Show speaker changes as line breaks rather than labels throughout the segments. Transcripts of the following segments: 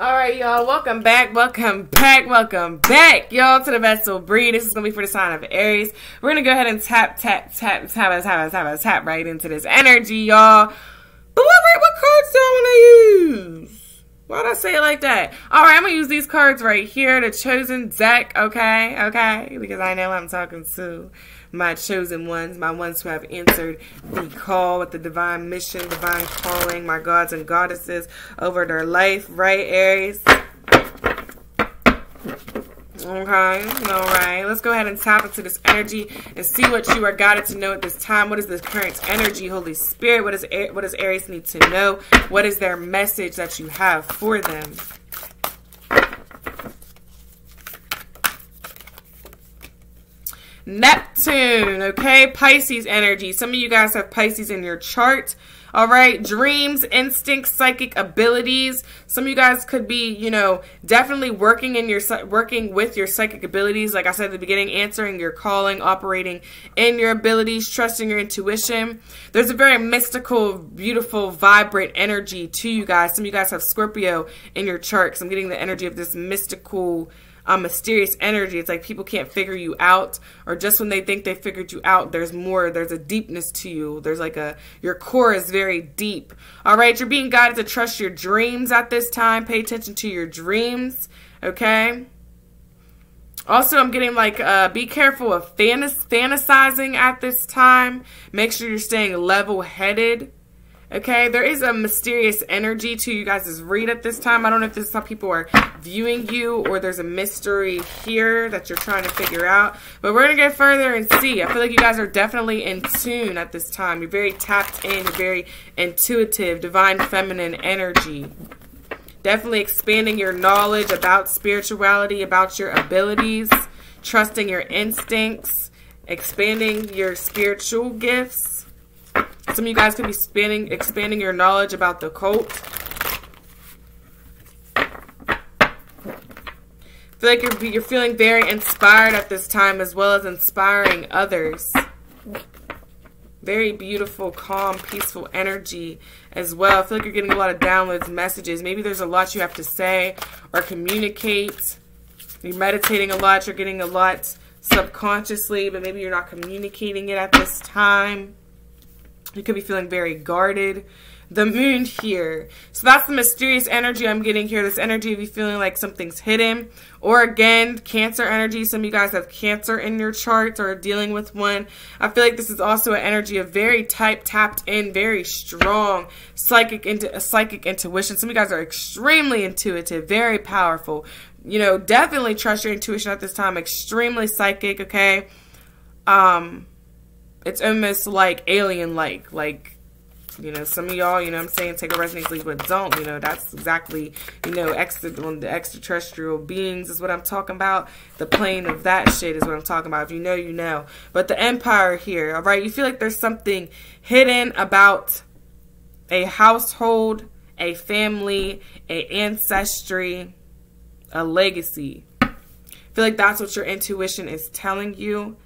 All right, y'all. Welcome back. Welcome back. Welcome back, y'all, to the Vessel Bri. This is gonna be for the sign of Aries. We're gonna go ahead and tap, tap, tap, tap, tap, tap, tap, tap right into this energy, y'all. But what, what cards do I want to use? Why'd I say it like that? All right, I'm gonna use these cards right here, the chosen deck. Okay, okay, because I know I'm talking to my chosen ones, my ones who have answered the call with the divine mission, divine calling, my gods and goddesses over their life, right, Aries? Okay, all right. Let's go ahead and tap into this energy and see what you are guided to know at this time. What is the current energy, Holy Spirit? What, is, what does Aries need to know? What is their message that you have for them? Neptune, okay? Pisces energy. Some of you guys have Pisces in your chart. All right, dreams, instincts, psychic abilities. Some of you guys could be, you know, definitely working in your working with your psychic abilities. Like I said at the beginning, answering your calling, operating in your abilities, trusting your intuition. There's a very mystical, beautiful, vibrant energy to you guys. Some of you guys have Scorpio in your charts. I'm getting the energy of this mystical a mysterious energy. It's like people can't figure you out, or just when they think they figured you out, there's more. There's a deepness to you. There's like a your core is very deep. All right, you're being guided to trust your dreams at this time. Pay attention to your dreams. Okay. Also, I'm getting like, uh, be careful of fantas- fantasizing at this time. Make sure you're staying level headed. Okay, there is a mysterious energy to you guys' read at this time. I don't know if this is how people are viewing you or there's a mystery here that you're trying to figure out. But we're going to get further and see. I feel like you guys are definitely in tune at this time. You're very tapped in, you're very intuitive, divine feminine energy. Definitely expanding your knowledge about spirituality, about your abilities, trusting your instincts, expanding your spiritual gifts some of you guys could be expanding, expanding your knowledge about the occult. I feel like you're, you're feeling very inspired at this time as well as inspiring others. Very beautiful, calm, peaceful energy as well. I feel like you're getting a lot of downloads, messages. Maybe there's a lot you have to say or communicate. You're meditating a lot. You're getting a lot subconsciously, but maybe you're not communicating it at this time. You could be feeling very guarded. The moon here. So that's the mysterious energy I'm getting here. This energy of you feeling like something's hidden. Or again, cancer energy. Some of you guys have cancer in your charts or are dealing with one. I feel like this is also an energy of very type tapped in, very strong psychic into a psychic intuition. Some of you guys are extremely intuitive, very powerful. You know, definitely trust your intuition at this time. Extremely psychic, okay? Um it's almost like alien like like you know some of y'all you know i'm saying take a resonance leave but don't you know that's exactly you know extra the extraterrestrial beings is what i'm talking about. The plane of that shit is what i'm talking about. If you know you know. But the empire here all right you feel like there's something hidden about a household a family a ancestry a legacy. I feel like that's what your intuition is telling you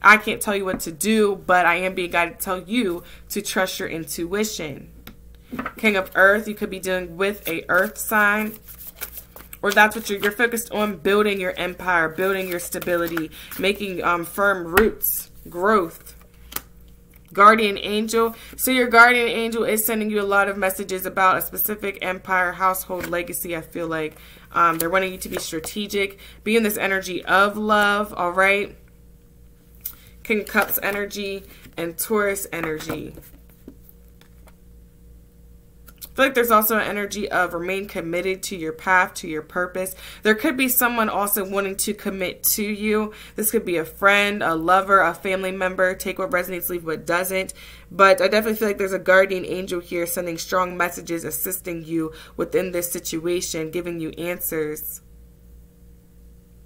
I can't tell you what to do, but I am being guided to tell you to trust your intuition. King of Earth, you could be dealing with a Earth sign. Or that's what you're, you're focused on building your empire, building your stability, making um, firm roots, growth. Guardian angel. So your guardian angel is sending you a lot of messages about a specific empire, household, legacy. I feel like um, they're wanting you to be strategic, be in this energy of love, all right? King Cups energy and Taurus energy. I feel like there's also an energy of remain committed to your path, to your purpose. There could be someone also wanting to commit to you. This could be a friend, a lover, a family member. Take what resonates, leave what doesn't. But I definitely feel like there's a guardian angel here sending strong messages, assisting you within this situation, giving you answers.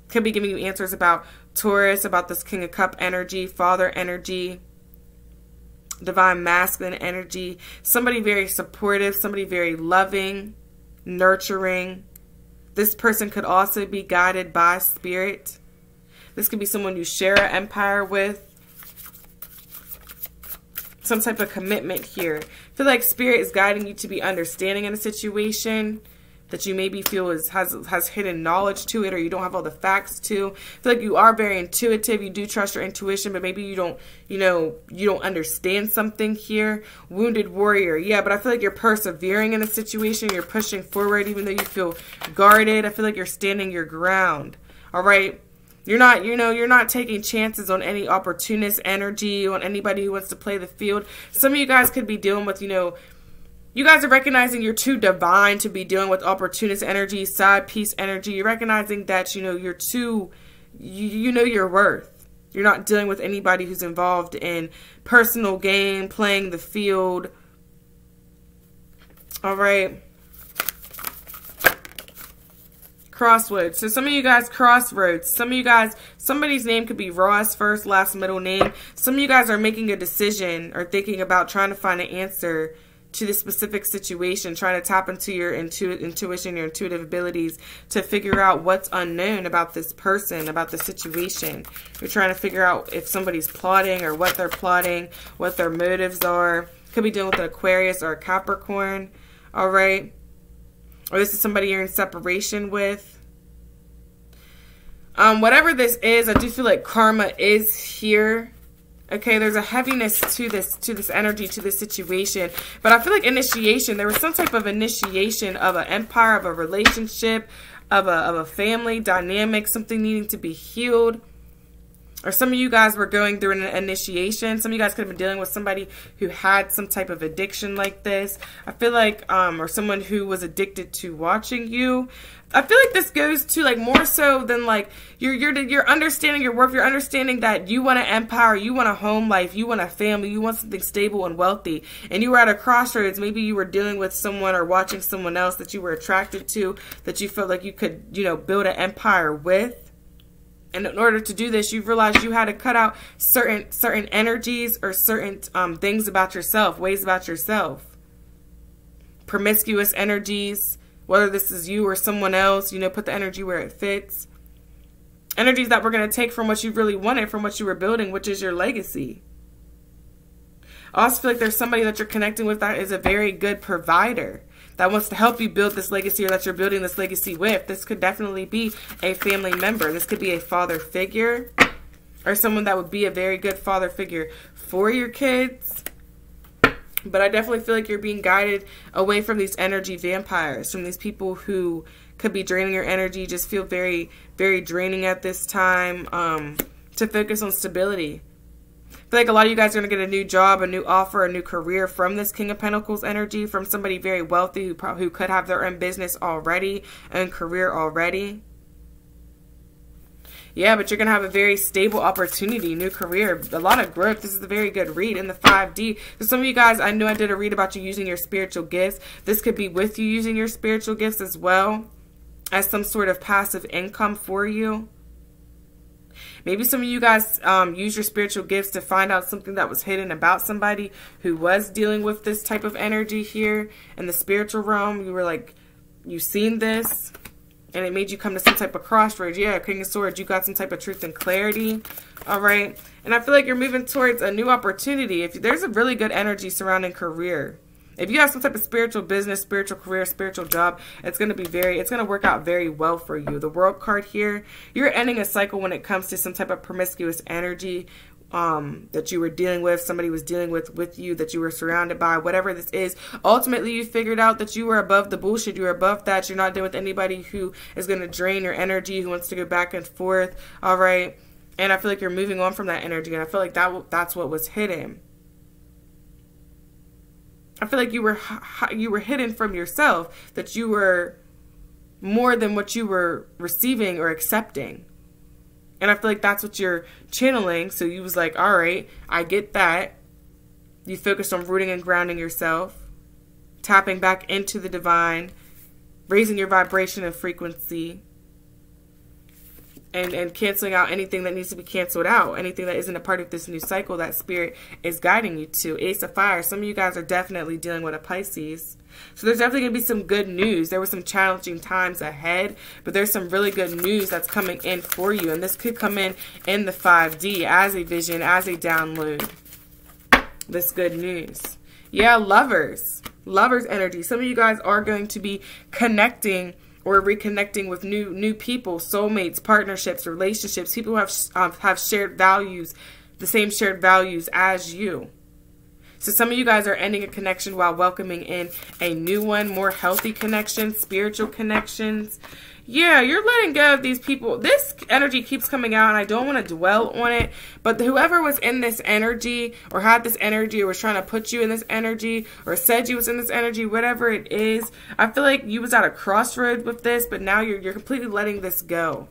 Could be giving you answers about Taurus, about this King of Cup energy, Father energy, divine masculine energy, somebody very supportive, somebody very loving, nurturing. This person could also be guided by spirit. This could be someone you share an empire with. Some type of commitment here. I feel like spirit is guiding you to be understanding in a situation that you maybe feel is has has hidden knowledge to it or you don't have all the facts to. I feel like you are very intuitive. You do trust your intuition, but maybe you don't, you know, you don't understand something here. Wounded warrior. Yeah, but I feel like you're persevering in a situation. You're pushing forward even though you feel guarded. I feel like you're standing your ground. All right. You're not, you know, you're not taking chances on any opportunist energy, on anybody who wants to play the field. Some of you guys could be dealing with, you know, you guys are recognizing you're too divine to be dealing with opportunist energy, side piece energy. You're recognizing that, you know, you're too, you, you know your worth. You're not dealing with anybody who's involved in personal game, playing the field. All right. Crossroads. So some of you guys, crossroads. Some of you guys, somebody's name could be Ross, first, last, middle name. Some of you guys are making a decision or thinking about trying to find an answer to the specific situation, trying to tap into your intu- intuition, your intuitive abilities to figure out what's unknown about this person, about the situation. You're trying to figure out if somebody's plotting or what they're plotting, what their motives are. Could be dealing with an Aquarius or a Capricorn. All right. Or this is somebody you're in separation with. Um, whatever this is, I do feel like karma is here Okay, there's a heaviness to this to this energy, to this situation. But I feel like initiation, there was some type of initiation of an empire, of a relationship, of a, of a family dynamic, something needing to be healed. Or some of you guys were going through an initiation. Some of you guys could have been dealing with somebody who had some type of addiction like this. I feel like, um, or someone who was addicted to watching you. I feel like this goes to like more so than like you're you're you're understanding your worth. You're understanding that you want an empire, you want a home life, you want a family, you want something stable and wealthy. And you were at a crossroads. Maybe you were dealing with someone or watching someone else that you were attracted to, that you felt like you could you know build an empire with. And in order to do this, you've realized you had to cut out certain certain energies or certain um, things about yourself, ways about yourself, promiscuous energies whether this is you or someone else, you know, put the energy where it fits. Energies that we're going to take from what you really wanted, from what you were building, which is your legacy. I also feel like there's somebody that you're connecting with that is a very good provider that wants to help you build this legacy or that you're building this legacy with. This could definitely be a family member. This could be a father figure or someone that would be a very good father figure for your kids. But I definitely feel like you're being guided away from these energy vampires, from these people who could be draining your energy, just feel very, very draining at this time, um, to focus on stability. Feel like a lot of you guys are going to get a new job, a new offer, a new career from this King of Pentacles energy, from somebody very wealthy who, who could have their own business already and career already. Yeah, but you're going to have a very stable opportunity, new career, a lot of growth. This is a very good read in the 5D. For some of you guys, I know I did a read about you using your spiritual gifts. This could be with you using your spiritual gifts as well as some sort of passive income for you. Maybe some of you guys um, use your spiritual gifts to find out something that was hidden about somebody who was dealing with this type of energy here in the spiritual realm. You were like, you've seen this and it made you come to some type of crossroads. Yeah, King of Swords, you got some type of truth and clarity. All right. And I feel like you're moving towards a new opportunity. If there's a really good energy surrounding career. If you have some type of spiritual business, spiritual career, spiritual job, it's going to be very, it's going to work out very well for you. The world card here, you're ending a cycle when it comes to some type of promiscuous energy um, that you were dealing with, somebody was dealing with with you, that you were surrounded by, whatever this is. Ultimately, you figured out that you were above the bullshit. You were above that. You're not dealing with anybody who is going to drain your energy, who wants to go back and forth. All right. And I feel like you're moving on from that energy. And I feel like that that's what was hidden. I feel like you were you were hidden from yourself that you were more than what you were receiving or accepting. And I feel like that's what you're channeling. So you was like, all right, I get that. You focused on rooting and grounding yourself, tapping back into the divine, raising your vibration and frequency, and, and canceling out anything that needs to be canceled out, anything that isn't a part of this new cycle that spirit is guiding you to. Ace of Fire, some of you guys are definitely dealing with a Pisces. So there's definitely going to be some good news. There were some challenging times ahead, but there's some really good news that's coming in for you. And this could come in in the 5D as a vision, as a download. This good news. Yeah, lovers. Lover's energy. Some of you guys are going to be connecting or reconnecting with new new people, soulmates, partnerships, relationships, people who have um, have shared values, the same shared values as you. So some of you guys are ending a connection while welcoming in a new one, more healthy connections, spiritual connections. Yeah, you're letting go of these people. This energy keeps coming out, and I don't want to dwell on it. But whoever was in this energy, or had this energy, or was trying to put you in this energy, or said you was in this energy, whatever it is, I feel like you was at a crossroad with this, but now you're you're completely letting this go.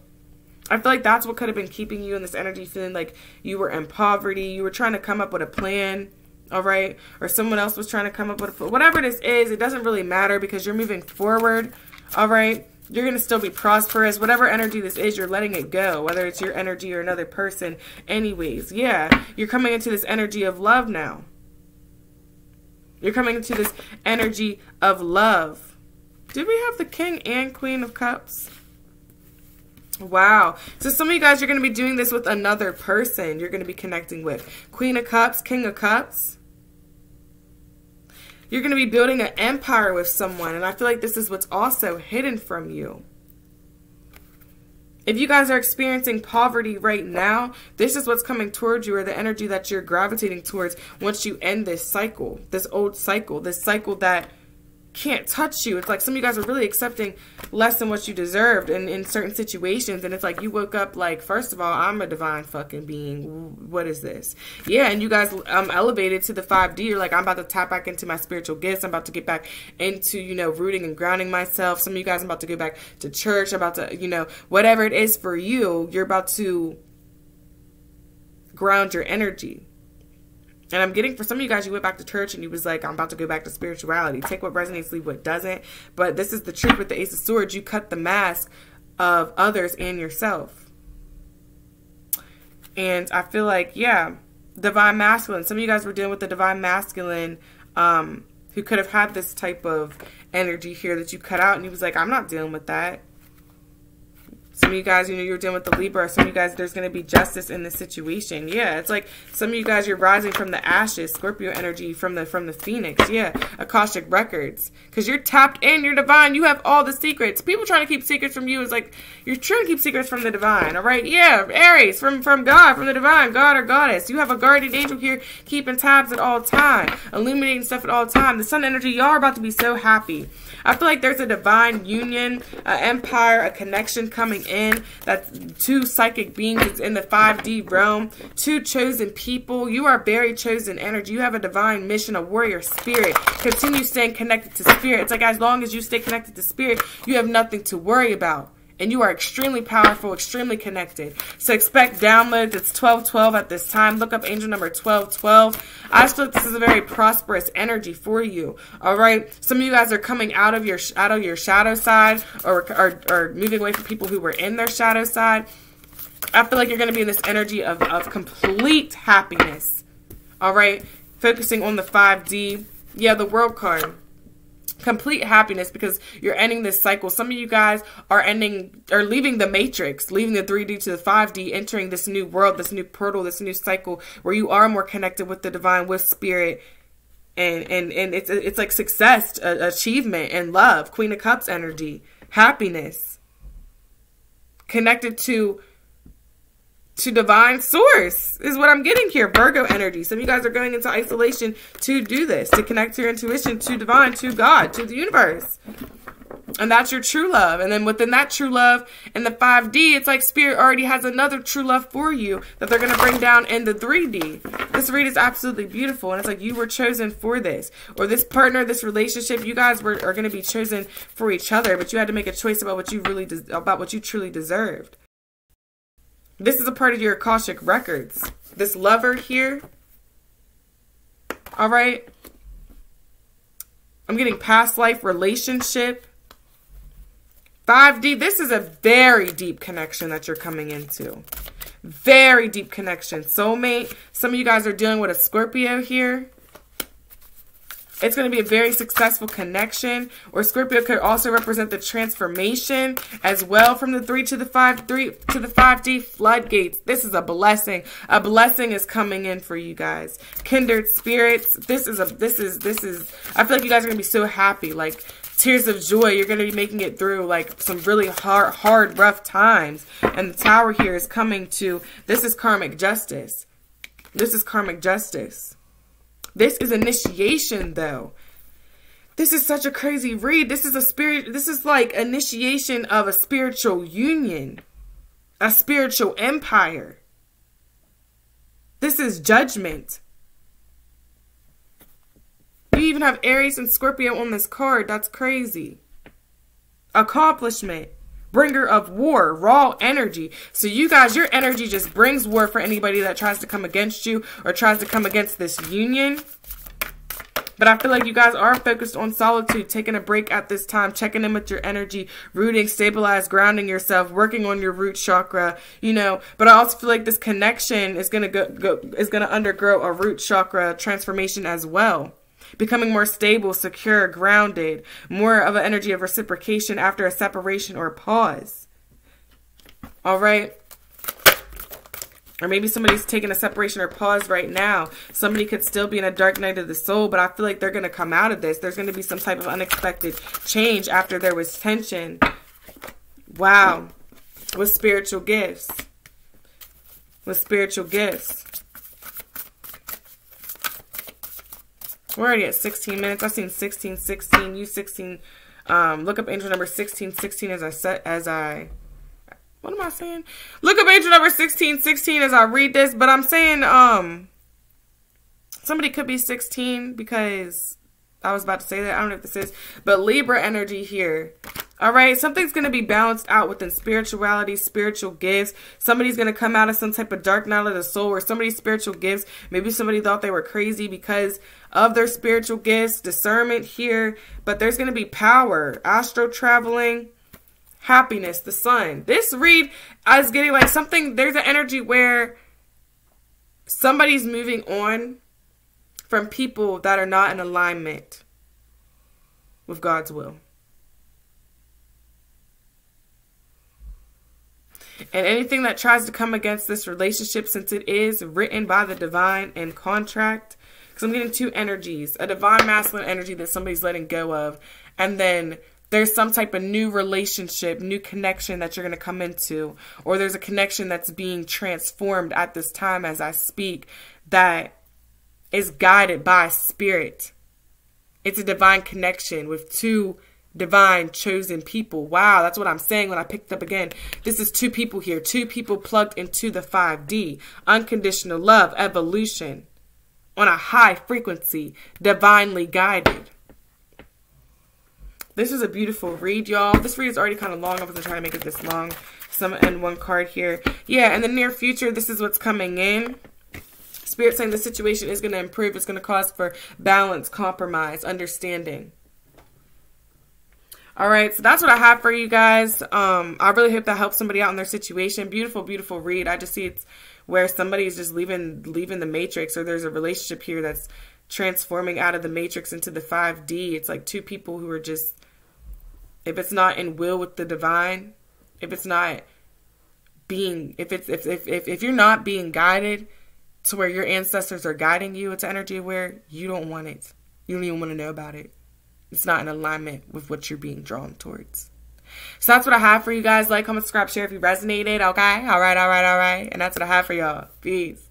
I feel like that's what could have been keeping you in this energy, feeling like you were in poverty. You were trying to come up with a plan all right or someone else was trying to come up with a, whatever this is it doesn't really matter because you're moving forward all right you're going to still be prosperous whatever energy this is you're letting it go whether it's your energy or another person anyways yeah you're coming into this energy of love now you're coming into this energy of love did we have the king and queen of cups Wow. So some of you guys, you're going to be doing this with another person you're going to be connecting with. Queen of Cups, King of Cups. You're going to be building an empire with someone. And I feel like this is what's also hidden from you. If you guys are experiencing poverty right now, this is what's coming towards you or the energy that you're gravitating towards once you end this cycle, this old cycle, this cycle that can't touch you. It's like some of you guys are really accepting less than what you deserved in, in certain situations. And it's like you woke up like, first of all, I'm a divine fucking being. What is this? Yeah, and you guys um elevated to the 5D. You're like, I'm about to tap back into my spiritual gifts. I'm about to get back into, you know, rooting and grounding myself. Some of you guys are about to go back to church. I'm about to, you know, whatever it is for you, you're about to ground your energy. And I'm getting for some of you guys, you went back to church and you was like, I'm about to go back to spirituality. Take what resonates, leave what doesn't. But this is the truth with the Ace of Swords. You cut the mask of others and yourself. And I feel like, yeah, divine masculine. Some of you guys were dealing with the divine masculine um, who could have had this type of energy here that you cut out. And he was like, I'm not dealing with that. Some of you guys, you know, you're dealing with the Libra. Some of you guys, there's going to be justice in this situation. Yeah, it's like some of you guys, you're rising from the ashes, Scorpio energy from the from the Phoenix. Yeah, Akashic records, because you're tapped in, you're divine. You have all the secrets. People trying to keep secrets from you is like you're trying to keep secrets from the divine. All right, yeah, Aries from from God, from the divine, God or goddess. You have a guardian angel here keeping tabs at all time, illuminating stuff at all time. The sun energy, y'all are about to be so happy. I feel like there's a divine union, an empire, a connection coming in. That's two psychic beings in the 5D realm, two chosen people. You are very chosen energy. You have a divine mission, a warrior spirit. Continue staying connected to spirit. It's like as long as you stay connected to spirit, you have nothing to worry about and you are extremely powerful, extremely connected. So expect downloads. It's 1212 at this time. Look up angel number 1212. I feel like this is a very prosperous energy for you. All right. Some of you guys are coming out of your out of your shadow side or, or, or moving away from people who were in their shadow side. I feel like you're going to be in this energy of, of complete happiness. All right. Focusing on the 5D. Yeah, the world card complete happiness because you're ending this cycle. Some of you guys are ending or leaving the matrix, leaving the 3D to the 5D, entering this new world, this new portal, this new cycle where you are more connected with the divine, with spirit. And and and it's it's like success, achievement, and love. Queen of Cups energy, happiness, connected to to divine source is what I'm getting here. Virgo energy. Some of you guys are going into isolation to do this, to connect to your intuition, to divine, to God, to the universe. And that's your true love. And then within that true love in the 5D, it's like spirit already has another true love for you that they're going to bring down in the 3D. This read is absolutely beautiful. And it's like you were chosen for this. Or this partner, this relationship, you guys were, are going to be chosen for each other. But you had to make a choice about what you really, about what you truly deserved. This is a part of your Akashic records. This lover here. All right. I'm getting past life relationship. 5D, this is a very deep connection that you're coming into. Very deep connection. Soulmate. Some of you guys are dealing with a Scorpio here. It's going to be a very successful connection. Or Scorpio could also represent the transformation as well from the 3 to the 5, 3 to the 5D floodgates. This is a blessing. A blessing is coming in for you guys. Kindred spirits. This is a, this is, this is, I feel like you guys are going to be so happy. Like, tears of joy. You're going to be making it through like some really hard, hard, rough times. And the tower here is coming to, this is karmic justice. This is karmic justice. This is initiation, though. This is such a crazy read. This is a spirit. This is like initiation of a spiritual union, a spiritual empire. This is judgment. You even have Aries and Scorpio on this card. That's crazy. Accomplishment. Bringer of war, raw energy. So you guys, your energy just brings war for anybody that tries to come against you or tries to come against this union. But I feel like you guys are focused on solitude, taking a break at this time, checking in with your energy, rooting, stabilize, grounding yourself, working on your root chakra, you know. But I also feel like this connection is gonna go, go is gonna undergo a root chakra transformation as well becoming more stable, secure, grounded, more of an energy of reciprocation after a separation or a pause. All right. Or maybe somebody's taking a separation or pause right now. Somebody could still be in a dark night of the soul, but I feel like they're going to come out of this. There's going to be some type of unexpected change after there was tension. Wow. With spiritual gifts. With spiritual gifts. We're already at 16 minutes. I've seen 16, 16, you 16. Um, look up angel number 16, 16 as I set, as I, what am I saying? Look up angel number 16, 16 as I read this, but I'm saying, um, somebody could be 16 because I was about to say that. I don't know if this is, but Libra energy here. All right, something's going to be balanced out within spirituality, spiritual gifts. Somebody's going to come out of some type of dark night of the soul or somebody's spiritual gifts. Maybe somebody thought they were crazy because of their spiritual gifts, discernment here. But there's going to be power, astro traveling, happiness, the sun. This read, I was getting like something, there's an energy where somebody's moving on from people that are not in alignment with God's will. And anything that tries to come against this relationship, since it is written by the divine in contract, because I'm getting two energies a divine masculine energy that somebody's letting go of, and then there's some type of new relationship, new connection that you're going to come into, or there's a connection that's being transformed at this time as I speak that is guided by spirit. It's a divine connection with two divine chosen people. Wow, that's what I'm saying when I picked up again. This is two people here, two people plugged into the 5D. Unconditional love, evolution on a high frequency, divinely guided. This is a beautiful read, y'all. This read is already kind of long. I wasn't trying to make it this long. Some and one card here. Yeah, in the near future, this is what's coming in. Spirit saying the situation is going to improve. It's going to cause for balance, compromise, understanding. All right, so that's what I have for you guys. Um, I really hope that helps somebody out in their situation. Beautiful, beautiful read. I just see it's where somebody is just leaving leaving the matrix, or there's a relationship here that's transforming out of the matrix into the 5D. It's like two people who are just, if it's not in will with the divine, if it's not being, if it's if if if, if you're not being guided to where your ancestors are guiding you, it's energy where you don't want it. You don't even want to know about it. It's not in alignment with what you're being drawn towards. So that's what I have for you guys. Like, comment, subscribe, share if you resonated. Okay. All right. All right. All right. And that's what I have for y'all. Peace.